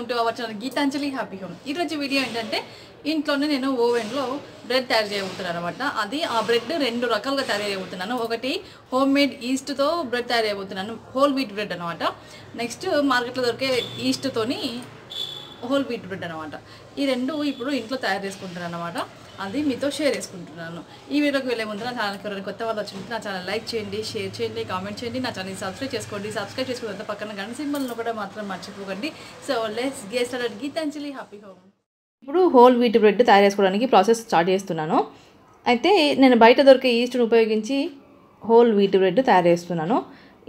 Welcome to our channel Geetanjali happy home ఈరోజు video ఏంటంటే ఇంట్లోనే నేను ఓవెన్లో బ్రెడ్ తయారు చేయబోతున్నాను అనమాట అది ఆ బ్రెడ్ రెండు రకాలుగా తయారు చేయబోతున్నాను. ఒకటి హోమ్ మేడ్ ఈస్ట్తో బ్రెడ్ తయారు చేయబోతున్నాను. హోల్ వీట్ బ్రెడ్ అనమాట నెక్స్ట్ మార్కెట్లో దొరికే ఈస్ట్తోని హోల్ వీట్ బ్రెడ్ అనమాట ఈ రెండు ఇప్పుడు ఇంట్లో తయారు చేసుకుంటున్నాను అనమాట అది మీతో షేర్ చేసుకుంటున్నాను. ఈ వీడియోకి వెళ్ళే ముందు నా ఛానల్కి ఎవరైనా కొత్త వాళ్ళు వచ్చినట్టు నా ఛానల్ లైక్ చేయండి షేర్ చేయండి కామెంట్ చేయండి. నా ఛానల్ సబ్స్క్రైబ్ చేసుకోండి. సబ్స్క్రైబ్ చేసుకున్న పక్కన గంట సింబల్ను కూడా మాత్రం మర్చిపోకండి. So let's guest Geetanjali happy home ఇప్పుడు హోల్ వీట్ బ్రెడ్ తయారు చేసుకోవడానికి ప్రాసెస్ స్టార్ట్ చేస్తున్నాను. అయితే నేను బయట దొరికే ఈస్ట్ని ఉపయోగించి హోల్ వీట్ బ్రెడ్ తయారు చేస్తున్నాను.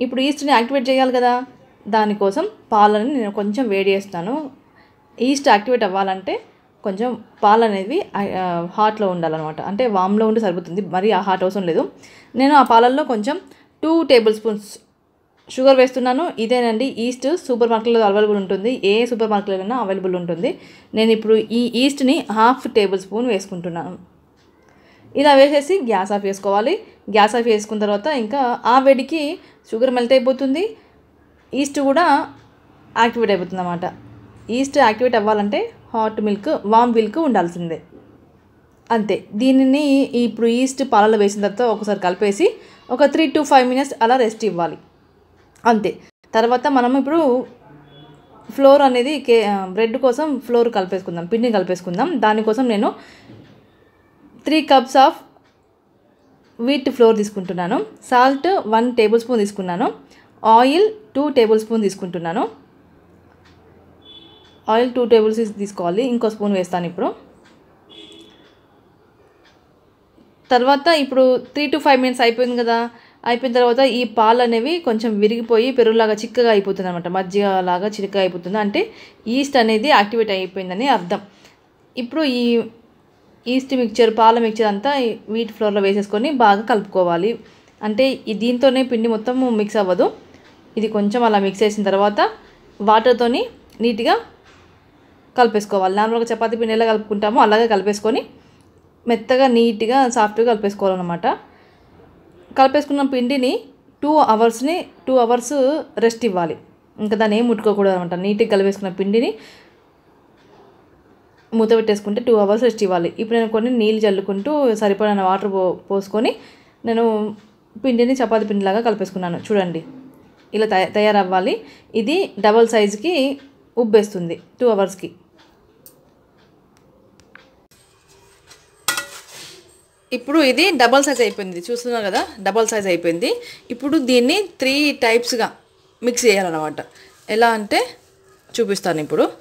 ఇప్పుడు ఈస్ట్ని యాక్టివేట్ చేయాలి కదా? దానికోసం పాలని నేను కొంచెం వేడి చేస్తాను ఈస్ట్ యాక్టివేట్ అవ్వాలంటే కొంచెం పాలు అనేవి హాట్లో ఉండాలన్నమాట. అంటే వామ్లో ఉండి సరిపోతుంది. మరి ఆ హాట్ అవసరం లేదు. నేను ఆ పాలల్లో కొంచెం టూ టేబుల్ స్పూన్స్ షుగర్ వేస్తున్నాను. ఇదేనండి ఈస్ట్ సూపర్ మార్కెట్లో అవైలబుల్ ఉంటుంది. ఏ సూపర్ మార్కెట్లోనైనా అవైలబుల్ ఉంటుంది. నేను ఇప్పుడు ఈ ఈస్ట్ని హాఫ్ టేబుల్ స్పూన్ వేసుకుంటున్నాను. ఇలా వేసేసి గ్యాస్ ఆఫ్ చేసుకోవాలి. గ్యాస్ ఆఫ్ చేసుకున్న తర్వాత ఇంకా ఆ వేడికి షుగర్ మెల్ట్ అయిపోతుంది. ఈస్ట్ కూడా యాక్టివేట్ అయిపోతుంది అన్నమాట ఈస్ట్ యాక్టివేట్ అవ్వాలంటే హాట్ మిల్క్ వామ్ మిల్క్ ఉండాల్సిందే. అంతే. దీనిని ఇప్పుడు ఈస్ట్ పాలలో వేసిన తర్వాత ఒకసారి కలిపేసి ఒక త్రీ టు ఫైవ్ మినిట్స్ అలా రెస్ట్ ఇవ్వాలి. అంతే. తర్వాత మనం ఇప్పుడు ఫ్లోర్ అనేది కే బ్రెడ్ కోసం ఫ్లోర్ కలిపేసుకుందాం పిండిని కలిపేసుకుందాం. దానికోసం నేను three cups of wheat flour తీసుకుంటున్నాను. సాల్ట్ వన్ టేబుల్ స్పూన్ తీసుకున్నాను. ఆయిల్ టూ టేబుల్ స్పూన్ తీసుకుంటున్నాను. ఆయిల్ టూ టేబుల్ స్పూన్స్ తీసుకోవాలి. ఇంకో స్పూన్ వేస్తాను ఇప్పుడు. తర్వాత ఇప్పుడు త్రీ టు ఫైవ్ మినిట్స్ అయిపోయింది కదా. అయిపోయిన తర్వాత ఈ పాలు అనేవి కొంచెం విరిగిపోయి పెరుగులాగా చిక్కగా అయిపోతుంది అనమాట మజ్జిగ లాగా చిక్కగా అయిపోతుంది. అంటే ఈస్ట్ అనేది యాక్టివేట్ అయిపోయిందని అర్థం. ఇప్పుడు ఈ ఈస్ట్ మిక్చర్ పాల మిక్చర్ అంతా వీట్ ఫ్లోర్లో వేసేసుకొని బాగా కలుపుకోవాలి. అంటే ఈ దీంతోనే పిండి మొత్తం మిక్స్ అవ్వదు. ఇది కొంచెం అలా మిక్స్ చేసిన తర్వాత వాటర్తోని నీట్గా కలిపేసుకోవాలి. నార్మల్గా చపాతీ పిండి ఎలా కలుపుకుంటామో. అలాగే కలిపేసుకొని మెత్తగా నీట్గా సాఫ్ట్గా కలిపేసుకోవాలన్నమాట. కలిపేసుకున్న పిండిని టూ అవర్స్ని టూ అవర్స్ రెస్ట్ ఇవ్వాలి. ఇంకా దాన్ని ఏం ముట్టుకోకూడదు అనమాట నీట్గా కలిపేసుకున్న పిండిని మూత పెట్టేసుకుంటే టూ అవర్స్ రెస్ట్ ఇవ్వాలి. ఇప్పుడు నేను కొన్ని నీళ్ళు చల్లుకుంటూ సరిపడిన వాటర్ పో పోసుకొని నేను పిండిని చపాతి పిండిలాగా కలిపేసుకున్నాను. చూడండి. ఇలా తయ తయారవ్వాలి. ఇది డబల్ సైజుకి ఉబ్బేస్తుంది. టూ అవర్స్కి ఇప్పుడు ఇది డబల్ సైజ్ అయిపోయింది. చూస్తున్నారు కదా? డబల్ సైజ్ అయిపోయింది. ఇప్పుడు దీన్ని త్రీ టైప్స్గా మిక్స్ చేయాలన్నమాట. ఎలా అంటే చూపిస్తాను ఇప్పుడు.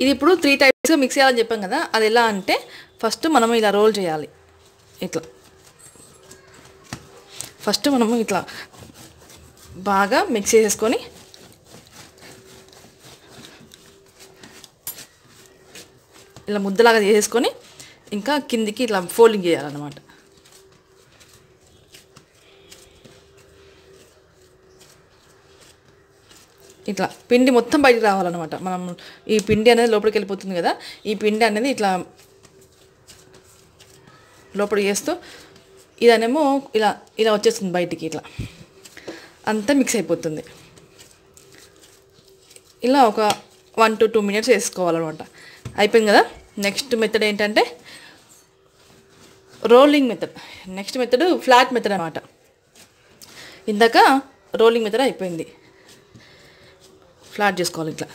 ఇది ఇప్పుడు త్రీ టైప్స్గా మిక్స్ చేయాలని చెప్పాం కదా? అది ఎలా అంటే ఫస్ట్ మనం ఇలా రోల్ చేయాలి. ఇట్లా. ఫస్ట్ మనము ఇట్లా బాగా మిక్స్ చేసేసుకొని ఇలా ముద్దలాగా చేసేసుకొని ఇంకా కిందికి ఇట్లా ఫోల్డింగ్ చేయాలన్నమాట. ఇట్లా పిండి మొత్తం బయటకు రావాలన్నమాట. మనం ఈ పిండి అనేది లోపలికి వెళ్ళిపోతుంది కదా ఈ పిండి అనేది ఇట్లా లోపలికి వేస్తూ ఇదనేమో ఇలా ఇలా వచ్చేస్తుంది బయటికి ఇట్లా. అంతా మిక్స్ అయిపోతుంది. ఇలా ఒక వన్ టు టూ మినిట్స్ వేసుకోవాలన్నమాట. అయిపోయింది కదా? నెక్స్ట్ మెథడ్ ఏంటంటే rolling method next method flat method అనమాట ఇందాక రోలింగ్ మెథడ్ అయిపోయింది. ఫ్లాట్ చేసుకోవాలి ఇట్లా.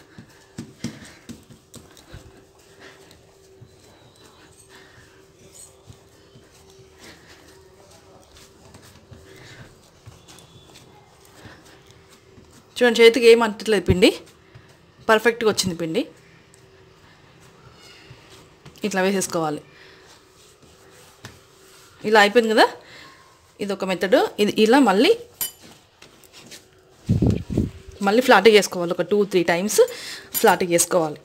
చూడండి చేతికి ఏం అంటట్లేదు పిండి. పర్ఫెక్ట్గా వచ్చింది పిండి. ఇట్లా వేసేసుకోవాలి. ఇలా అయిపోయింది కదా? ఇది ఒక మెథడ్. ఇది ఇలా మళ్ళీ మళ్ళీ ఫ్లాట్ చేసుకోవాలి. ఒక టూ త్రీ టైమ్స్ ఫ్లాట్ చేసుకోవాలి.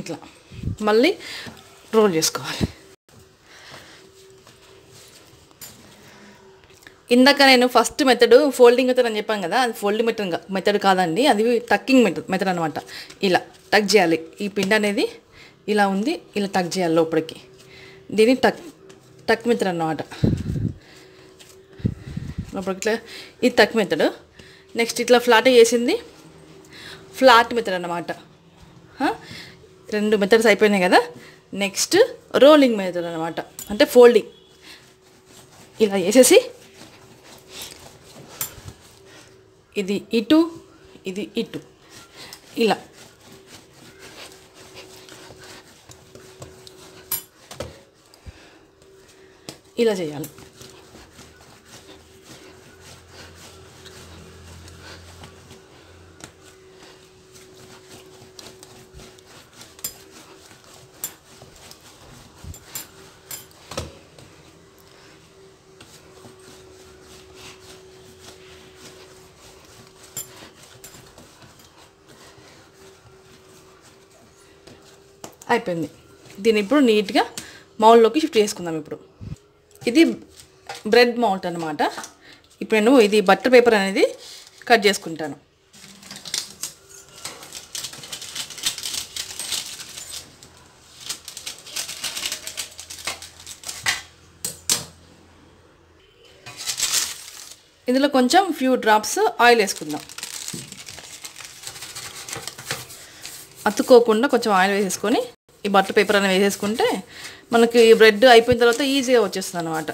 ఇట్లా. మళ్ళీ రోల్ చేసుకోవాలి. ఇందాక నేను ఫస్ట్ మెథడ్ ఫోల్డింగ్ మెథడ్ అని చెప్పాను కదా అది ఫోల్డింగ్ మెథడ్ మెథడ్ కాదండి అది టక్కింగ్ మెథడ్ మెథడ్ అనమాట ఇలా టక్ చేయాలి. ఈ పిండి అనేది ఇలా ఉంది ఇలా టక్ చేయాలి లోపలికి. దీన్ని టక్ టక్ మెథడ్ అన్నమాట. లోపలికి ఇట్లా ఇది టక్ మెథడ్ నెక్స్ట్ ఇట్లా ఫ్లాట్ చేసింది. ఫ్లాట్ మెథడ్ అన్నమాట. రెండు మెథడ్స్ అయిపోయినాయి కదా. నెక్స్ట్ రోలింగ్ మెథడ్ అనమాట అంటే ఫోల్డింగ్ ఇలా వేసేసి ఇది ఇటు ఇది ఇటు. ఇలా. ఇలా చేయాలి. అయిపోయింది. దీన్ని ఇప్పుడు నీట్గా మౌల్లోకి షిఫ్ట్ చేసుకుందాం ఇప్పుడు. ఇది బ్రెడ్ మౌల్ట్ అనమాట ఇప్పుడు నేను ఇది బట్టర్ పేపర్ అనేది కట్ చేసుకుంటాను. ఇందులో కొంచెం ఫ్యూ డ్రాప్స్ ఆయిల్ వేసుకుందాం. అతుక్కోకుండా కొంచెం ఆయిల్ వేసేసుకొని ఈ బట్టర్ పేపర్ అనేది వేసేసుకుంటే మనకి బ్రెడ్ అయిపోయిన తర్వాత ఈజీగా వచ్చేస్తుంది అనమాట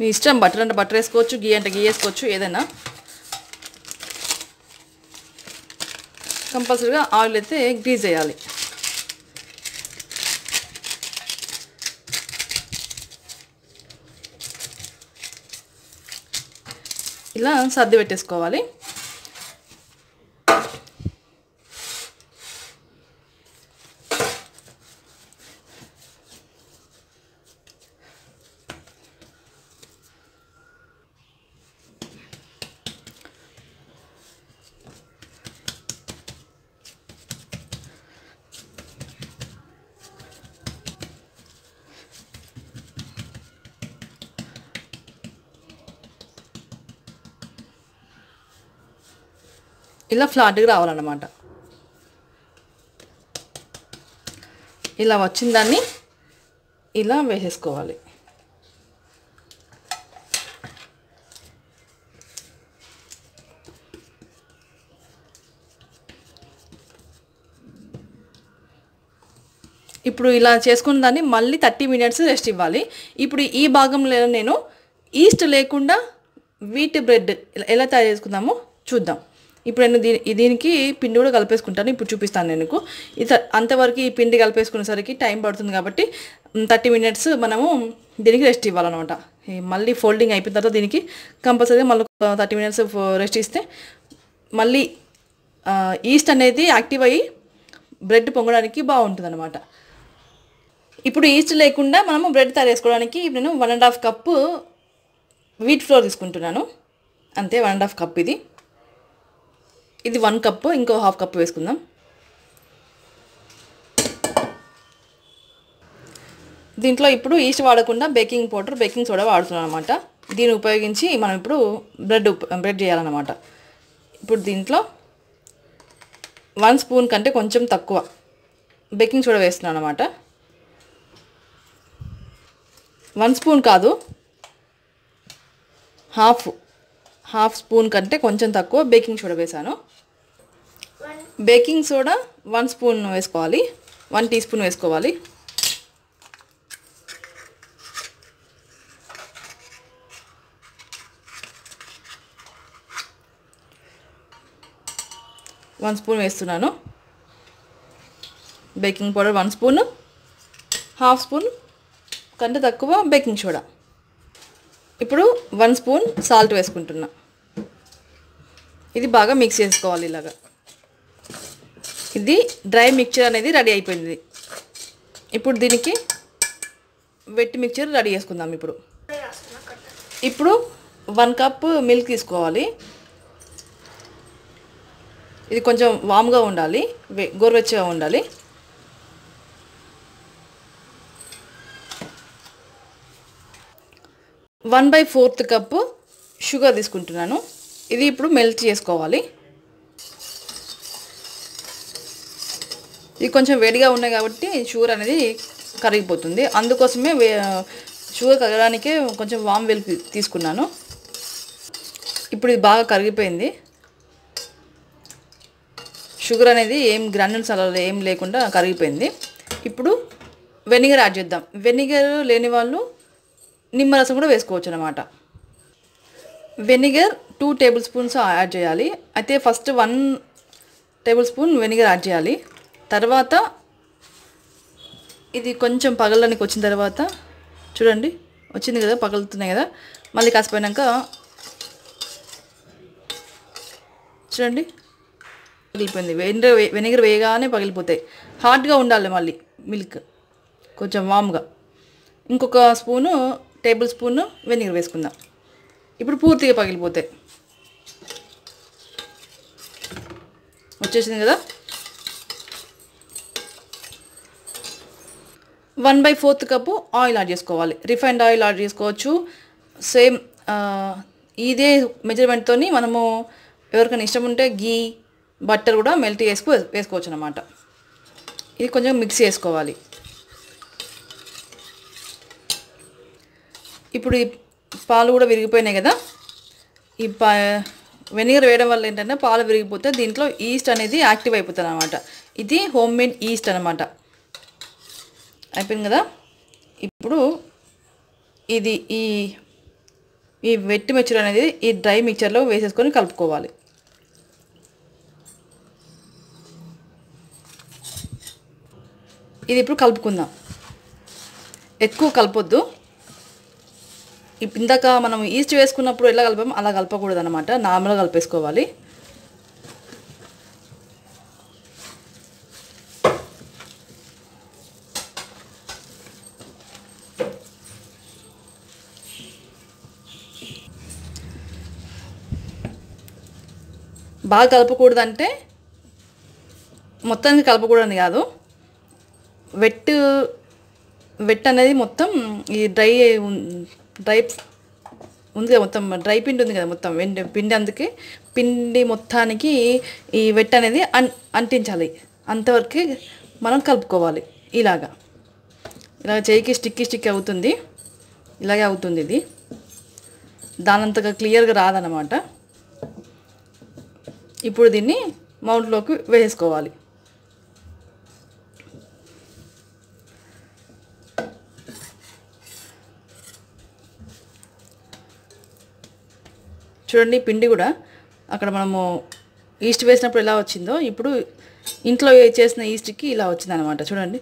మీ ఇష్టం బటర్ అంటే బటర్ వేసుకోవచ్చు గీ అంటే గీ వేసుకోవచ్చు ఏదైనా. కంపల్సరీగా ఆయిల్ అయితే గ్రీజ్ చేయాలి. ఇలా సర్ది పెట్టేసుకోవాలి. ఇలా ఫ్లాట్గా రావాలన్నమాట. ఇలా వచ్చిన దాన్ని ఇలా వేసేసుకోవాలి. ఇప్పుడు ఇలా చేసుకున్న దాన్ని మళ్ళీ థర్టీ మినిట్స్ రెస్ట్ ఇవ్వాలి. ఇప్పుడు ఈ భాగంలో నేను ఈస్ట్ లేకుండా వీట్ బ్రెడ్ ఎలా తయారు చేసుకుందామో చూద్దాం. ఇప్పుడు నేను దీని దీనికి పిండి కూడా కలిపేసుకుంటాను. ఇప్పుడు చూపిస్తాను నేను ఇది అంతవరకు ఈ పిండి కలిపేసుకునేసరికి టైం పడుతుంది కాబట్టి థర్టీ మినిట్స్ మనము దీనికి రెస్ట్ ఇవ్వాలన్నమాట. మళ్ళీ ఫోల్డింగ్ అయిపోయిన తర్వాత దీనికి కంపల్సరీ మళ్ళీ థర్టీ మినిట్స్ రెస్ట్ ఇస్తే మళ్ళీ ఈస్ట్ అనేది యాక్టివ్ అయ్యి బ్రెడ్ పొంగడానికి బాగుంటుంది అనమాట ఇప్పుడు ఈస్ట్ లేకుండా మనము బ్రెడ్ తయారు చేసుకోవడానికి నేను one and half cup wheat flour తీసుకుంటున్నాను. అంతే వన్ అండ్ హాఫ్ కప్ ఇది. ఇది వన్ కప్పు ఇంకో హాఫ్ కప్ వేసుకుందాం. దీంట్లో ఇప్పుడు ఈస్ట్ వాడకుండా బేకింగ్ పౌడర్ బేకింగ్ సోడా వాడుతున్నాం అనమాట దీన్ని ఉపయోగించి మనం ఇప్పుడు బ్రెడ్ బ్రెడ్ చేయాలన్నమాట. ఇప్పుడు దీంట్లో వన్ స్పూన్ కంటే కొంచెం తక్కువ బేకింగ్ సోడా వేస్తున్నాను అనమాట వన్ స్పూన్ కాదు హాఫ్ హాఫ్ స్పూన్ కంటే కొంచెం తక్కువ బేకింగ్ సోడా వేసాను బేకింగ్ సోడా వన్ స్పూన్ వేసుకోవాలి. వన్ టీ స్పూన్ వేసుకోవాలి. వన్ స్పూన్ వేస్తున్నాను. Baking powder one spoon. Half spoon. కంటే తక్కువ బేకింగ్ సోడా. ఇప్పుడు వన్ స్పూన్ సాల్ట్ వేసుకుంటున్నా. ఇది బాగా మిక్స్ చేసుకోవాలి ఇలాగా. ఇది డ్రై మిక్చర్ అనేది రెడీ అయిపోయింది. ఇప్పుడు దీనికి వెట్టి మిక్చర్ రెడీ చేసుకుందాం ఇప్పుడు. ఇప్పుడు వన్ కప్ మిల్క్ తీసుకోవాలి. ఇది కొంచెం వామ్గా ఉండాలి. గోరువెచ్చగా ఉండాలి. One by fourth cup sugar తీసుకుంటున్నాను. ఇది ఇప్పుడు మెల్ట్ చేసుకోవాలి. ఇది కొంచెం వేడిగా ఉన్నాయి కాబట్టి షుగర్ అనేది కరిగిపోతుంది. అందుకోసమే షుగర్ కరగడానికే కొంచెం వామ్ వెల్క్ తీసుకున్నాను. ఇప్పుడు ఇది బాగా కరిగిపోయింది. షుగర్ అనేది ఏం గ్రాన్యుల్స్ అలా ఏం లేకుండా కరిగిపోయింది. ఇప్పుడు వెనిగర్ యాడ్ చేద్దాం. వెనిగర్ లేని వాళ్ళు నిమ్మరసం కూడా వేసుకోవచ్చు అనమాట vinegar two table spoons add చేయాలి. అయితే first one tablespoon vinegar add చేయాలి. తర్వాత ఇది కొంచెం పగలడానికి వచ్చిన తర్వాత చూడండి వచ్చింది కదా పగలుతున్నాయి కదా మళ్ళీ కాసిపోయినాక చూడండి పగిలిపోయింది. వెనిగర్ వే- వెనిగర్ వేయగానే పగిలిపోతాయి. హాట్గా ఉండాలి మళ్ళీ మిల్క్ కొంచెం వామ్గా. ఇంకొక స్పూను టేబుల్ స్పూను వెనిగర్ వేసుకుందాం. ఇప్పుడు పూర్తిగా పగిలిపోతాయి. వచ్చేసింది కదా? One by fourth cup oil add చేసుకోవాలి. రిఫైన్డ్ ఆయిల్ యాడ్ చేసుకోవచ్చు. సేమ్ ఇదే మెజర్మెంట్తో మనము ఎవరికైనా ఇష్టం ఉంటే గీ బట్టర్ కూడా మెల్ట్ చేసుకు వేసుకోవచ్చు అనమాట ఇది కొంచెం మిక్స్ చేసుకోవాలి. ఇప్పుడు ఈ పాలు కూడా విరిగిపోయినాయి కదా. ఈ పా వెనిగర్ వేయడం వల్ల ఏంటంటే పాలు విరిగిపోతే దీంట్లో ఈస్ట్ అనేది యాక్టివ్ అయిపోతుంది అనమాట ఇది హోమ్ మేడ్ ఈస్ట్ అనమాట అయిపోయింది కదా? ఇప్పుడు ఇది ఈ ఈ వెట్టి మిక్చర్ అనేది ఈ డ్రై మిక్చర్లో వేసేసుకొని కలుపుకోవాలి. ఇది ఇప్పుడు కలుపుకుందాం. ఎక్కువ కలపొద్దు. ఇందాక మనం ఈస్ట్ వేసుకున్నప్పుడు ఎలా కలిపాము అలా కలపకూడదు అనమాట నార్మల్గా కలిపేసుకోవాలి. బాగా కలపకూడదంటే మొత్తానికి కలపకూడదని కాదు. వెట్ వెట్ అనేది మొత్తం ఈ డ్రై డ్రై ఉంది కదా మొత్తం డ్రై పిండి ఉంది కదా మొత్తం వెండి పిండి అందుకే పిండి మొత్తానికి ఈ వెట్ అనేది అన్ అంటించాలి. అంతవరకు మనం కలుపుకోవాలి ఇలాగా. ఇలా చేయికి స్టిక్కి స్టిక్ అవుతుంది. ఇలాగే అవుతుంది ఇది. దానంతగా క్లియర్గా రాదనమాట ఇప్పుడు దీన్ని మౌంట్లోకి వేసుకోవాలి చూడండి పిండి కూడా అక్కడ మనము ఈస్ట్ వేసినప్పుడు ఎలా వచ్చిందో ఇప్పుడు ఇంట్లో చేసిన ఈస్ట్కి ఇలా వచ్చిందనమాట చూడండి.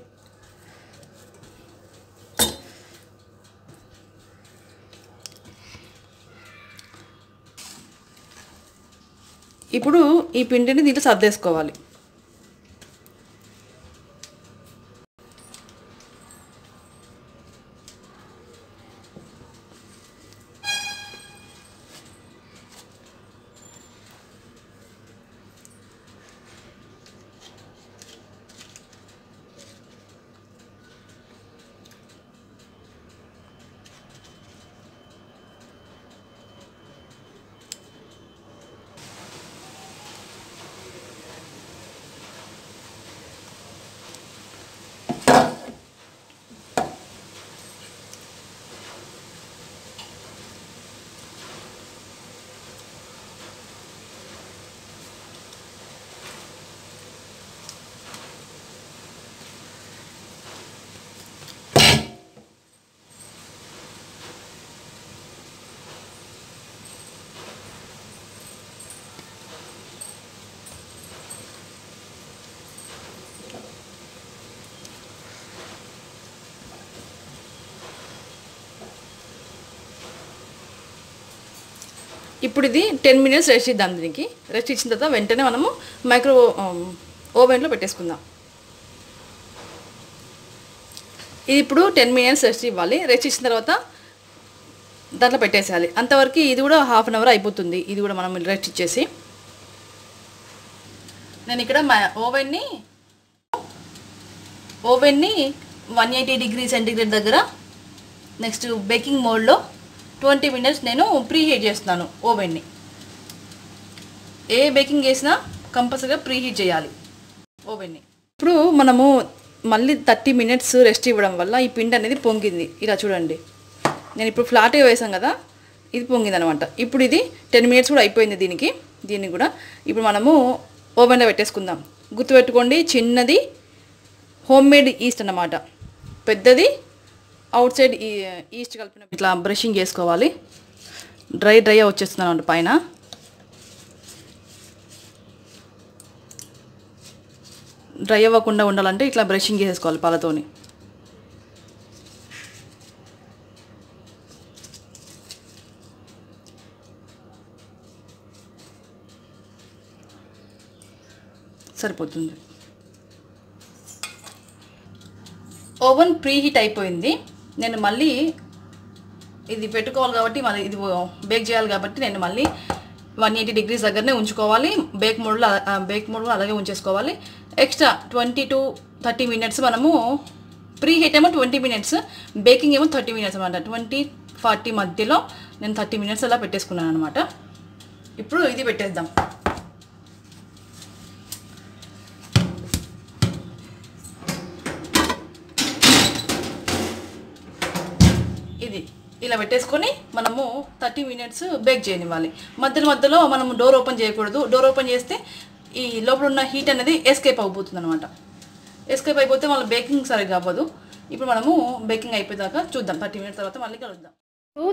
ఇప్పుడు ఈ పిండిని దీంట్లో సర్దేసుకోవాలి. ఇప్పుడు ఇది టెన్ మినిట్స్ రెస్ట్ ఇద్దాం దీనికి. రెస్ట్ ఇచ్చిన తర్వాత వెంటనే మనము మైక్రో ఓవెన్లో పెట్టేసుకుందాం. ఇది ఇప్పుడు టెన్ మినిట్స్ రెస్ట్ ఇవ్వాలి. రెస్ట్ ఇచ్చిన తర్వాత దాంట్లో పెట్టేసేయాలి. అంతవరకు ఇది కూడా హాఫ్ అన్ అవర్ అయిపోతుంది. ఇది కూడా మనం రెస్ట్ ఇచ్చేసి. నేను ఇక్కడ ఓవెన్ని ఓవెన్ని వన్ ఎయిటీ డిగ్రీ సెంటీగ్రేడ్ దగ్గర నెక్స్ట్ బేకింగ్ మోడ్లో ట్వంటీ మినిట్స్ నేను ప్రీ హీట్ చేస్తున్నాను ఓవెన్ని. ఏ బేకింగ్ చేసినా కంపల్సరీగా ప్రీ హీట్ చేయాలి ఓవెన్ని. ఇప్పుడు మనము మళ్ళీ థర్టీ మినిట్స్ రెస్ట్ ఇవ్వడం వల్ల ఈ పిండి అనేది పొంగింది. ఇలా చూడండి. నేను ఇప్పుడు ఫ్లాట్గా వేసాం కదా ఇది పొంగింది అనమాట ఇప్పుడు ఇది టెన్ మినిట్స్ కూడా అయిపోయింది దీనికి. దీన్ని కూడా ఇప్పుడు మనము ఓవెన్లో పెట్టేసుకుందాం. గుర్తుపెట్టుకోండి చిన్నది హోమ్ మేడ్ ఈస్ట్ అన్నమాట. పెద్దది అవుట్ సైడ్ ఈ ఈస్ట్ కలిపిన ఇట్లా బ్రషింగ్ చేసుకోవాలి. డ్రై డ్రై వచ్చేస్తున్నాను అండి పైన. డ్రై అవ్వకుండా ఉండాలంటే ఇట్లా బ్రషింగ్ చేసేసుకోవాలి పాలతోని. సరిపోతుంది. ఓవెన్ ప్రీహీట్ అయిపోయింది. నేను మళ్ళీ ఇది పెట్టుకోవాలి కాబట్టి మళ్ళీ ఇది బేక్ చేయాలి కాబట్టి నేను మళ్ళీ వన్ ఎయిటీ డిగ్రీస్ దగ్గరనే ఉంచుకోవాలి. బేక్ మోడ్లో బేక్ మోడ్లో అలాగే ఉంచేసుకోవాలి. Extra twenty to thirty minutes మనము ప్రీ హీట్ ఏమో ట్వంటీ మినిట్స్ బేకింగ్ ఏమో థర్టీ మినిట్స్ అనమాట ట్వంటీ ఫార్టీ మధ్యలో నేను థర్టీ మినిట్స్ అలా పెట్టేసుకున్నాను అనమాట ఇప్పుడు ఇది పెట్టేద్దాం. ఇలా పెట్టేసుకొని మనము థర్టీ మినిట్స్ బేక్ చేయనివ్వాలి. మధ్య మధ్యలో మనము డోర్ ఓపెన్ చేయకూడదు. డోర్ ఓపెన్ చేస్తే ఈ లోపల ఉన్న హీట్ అనేది ఎస్కేప్ అయిపోతుంది అనమాట ఎస్కేప్ అయిపోతే మళ్ళీ బేకింగ్ సరిగ్గా అవ్వదు. ఇప్పుడు మనము బేకింగ్ అయిపోయాక చూద్దాం. థర్టీ మినిట్స్ తర్వాత మళ్ళీ కలుద్దాం.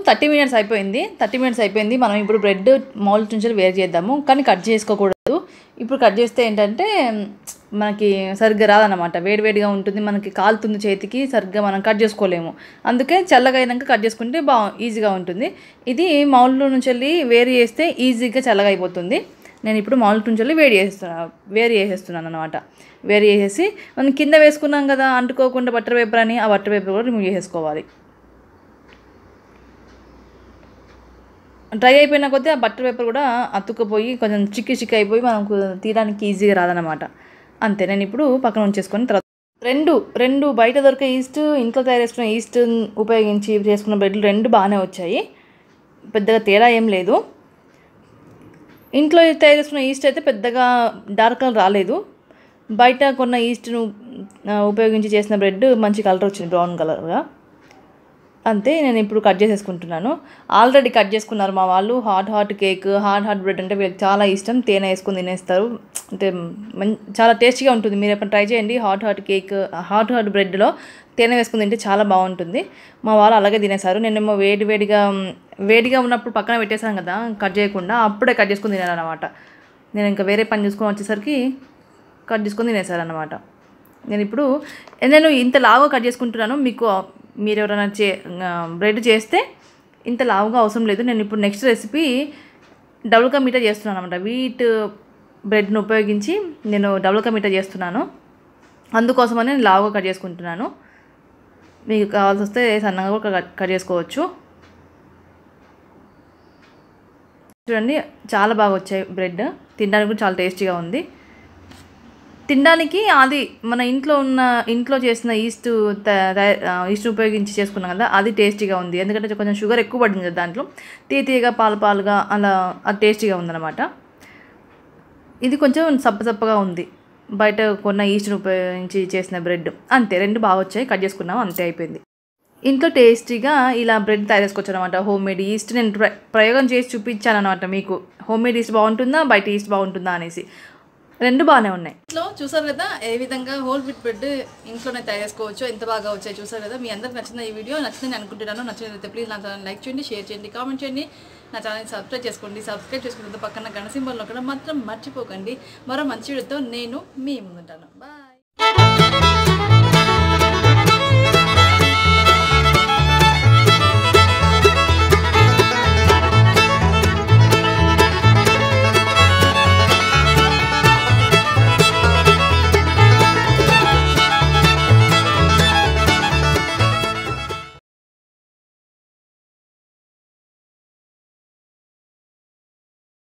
థర్టీ మినిట్స్ అయిపోయింది. థర్టీ మినిట్స్ అయిపోయింది. మనం ఇప్పుడు బ్రెడ్ మౌల్డ్ నుంచి వేరు చేద్దాము. కానీ కట్ చేసుకోకూడదు. ఇప్పుడు కట్ చేస్తే ఏంటంటే మనకి సరిగ్గా రాదన్నమాట. వేడివేడిగా ఉంటుంది. మనకి కాలుతుంది చేతికి. సరిగ్గా మనం కట్ చేసుకోలేము. అందుకే చల్లగా అయినాక కట్ చేసుకుంటే బా ఈజీగా ఉంటుంది. ఇది మౌల్డ్ నుంచి వెళ్ళి వేరు చేస్తే ఈజీగా చల్లగా అయిపోతుంది. నేను ఇప్పుడు మౌల్డ్ నుంచి వెళ్ళి వేడి చేస్తున్నాను వేరు చేసేస్తున్నాను అనమాట వేరు చేసేసి మనం కింద వేసుకున్నాం కదా అంటుకోకుండా బట్టర్ పేపర్ అని ఆ బట్టర్ పేపర్ కూడా రిమూవ్ చేసేసుకోవాలి. డ్రై అయిపోయిన కొద్దీ ఆ బట్టర్ పేపర్ కూడా అతుక్కుపోయి కొంచెం చిక్కి చిక్కి అయిపోయి మనకు తీయడానికి ఈజీగా రాదనమాట అంతే నేను ఇప్పుడు పక్కన ఉంచేసుకొని తర్వాత రెండు రెండు బయట దొరికే ఈస్ట్ ఇంట్లో తయారు చేసుకున్న ఈస్ట్ ఉపయోగించి చేసుకున్న బ్రెడ్లు రెండు బాగానే వచ్చాయి. పెద్దగా తేడా ఏం లేదు. ఇంట్లో తయారు చేసుకున్న ఈస్ట్ అయితే పెద్దగా డార్క్ కలర్ రాలేదు. బయట కొన్న ఈస్ట్ను ఉపయోగించి చేసిన బ్రెడ్ మంచి కలర్ వచ్చింది బ్రౌన్ కలర్గా. అంతే నేను ఇప్పుడు కట్ చేసేసుకుంటున్నాను. ఆల్రెడీ కట్ చేసుకున్నారు మా వాళ్ళు. Hot hot cake hot hot bread అంటే వీళ్ళకి చాలా ఇష్టం. తేనె వేసుకొని తినేస్తారు. అంటే మం చాలా టేస్టీగా ఉంటుంది. మీరు ఎప్పుడు ట్రై చేయండి. Hot hot cake hot hot బ్రెడ్లో తేనె వేసుకుని తింటే చాలా బాగుంటుంది. మా వాళ్ళు అలాగే తినేశారు. నేనేమో వేడి వేడిగా వేడిగా ఉన్నప్పుడు పక్కన పెట్టేశాను కదా కట్ చేయకుండా అప్పుడే కట్ చేసుకుని తినాను అనమాట నేను ఇంకా వేరే పని చూసుకొని వచ్చేసరికి కట్ చేసుకొని అన్నమాట నేను ఇప్పుడు నేను ఇంత లావుగా కట్ చేసుకుంటున్నాను. మీకు మీరు ఎవరైనా చే బ్రెడ్ చేస్తే ఇంత లావుగా అవసరం లేదు. నేను ఇప్పుడు next recipe double ka meetha చేస్తున్నాను అనమాట వీట్ బ్రెడ్ను ఉపయోగించి నేను డబుల్ కా మీఠా చేస్తున్నాను. అందుకోసమని నేను లావుగా కట్ చేసుకుంటున్నాను. మీకు కావాల్సి వస్తే సన్నగా కూడా కట్ కట్ చేసుకోవచ్చు. చూడండి చాలా బాగా వచ్చాయి బ్రెడ్. తినడానికి కూడా చాలా టేస్టీగా ఉంది. తినడానికి అది మన ఇంట్లో ఉన్న ఇంట్లో చేసిన ఈస్ట్ ఈస్ట్ ఉపయోగించి చేసుకున్నాం కదా అది టేస్టీగా ఉంది. ఎందుకంటే కొంచెం షుగర్ ఎక్కువ పడింది కదా దాంట్లో. తీ తీయగా పాలు పాలుగా అలా అది టేస్టీగా ఉందన్నమాట. ఇది కొంచెం సప్ప సప్పగా ఉంది. బయట కొన్న ఈస్ట్ని ఉపయోగించి చేసిన బ్రెడ్. అంతే రెండు బాగా వచ్చాయి. కట్ చేసుకున్నాం అంతే అయిపోయింది. ఇంట్లో టేస్టీగా ఇలా బ్రెడ్ తయారు చేసుకోవచ్చు అనమాట హోమ్ మేడ్ ఈస్ట్ నేను ప్ర- ప్రయోగం చేసి చూపించాను అనమాట మీకు. హోమ్ మేడ్ ఈస్ట్ బాగుంటుందా? బయట ఈస్ట్ బాగుంటుందా అనేసి. రెండు బాగానే ఉన్నాయి. ఇంట్లో చూసారు కదా ఏ విధంగా హోల్ బిట్ బ్రెడ్ ఇంట్లోనే తయారు చేసుకోవచ్చు ఎంత బాగా వచ్చాయి చూసారు కదా. మీ అందరికి నచ్చిన ఈ వీడియో నచ్చిందని అనుకుంటున్నాను. నచ్చినట్లయితే ప్లీజ్ నా ఛానల్ లైక్ చేయండి షేర్ చేయండి కామెంట్ చేయండి. నా ఛానల్ని సబ్స్క్రైబ్ చేసుకోండి. సబ్స్క్రైబ్ చేసుకున్న పక్కన గణ సింబల్ నొక్కడం మాత్రం మర్చిపోకండి. మరో మంచి వీడియోతో నేను మీ ముందుంటాను. బాయ్